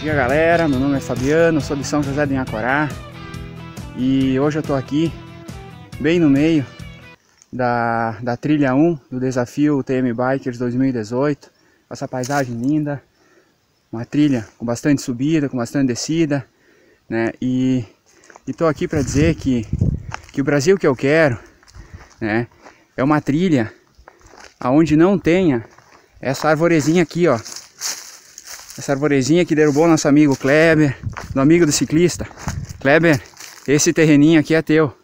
dia galera, meu nome é Fabiano, sou de São José de Inhacorá e hoje eu tô aqui bem no meio da, da trilha 1 do desafio TM Bikers 2018 essa paisagem linda, uma trilha com bastante subida, com bastante descida né? e, e tô aqui para dizer que, que o Brasil que eu quero né, é uma trilha aonde não tenha essa arvorezinha aqui ó essa arvorezinha que derrubou nosso amigo Kleber, do amigo do ciclista. Kleber, esse terreninho aqui é teu.